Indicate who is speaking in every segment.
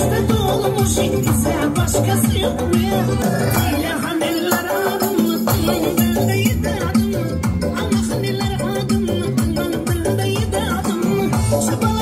Speaker 1: Başta dolmuş ikisi başkası yok mu ya? İlahi neler adım attın ben de yedi adım. Allah neler adım attın ben de yedi adım. Çabalar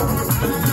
Speaker 1: Música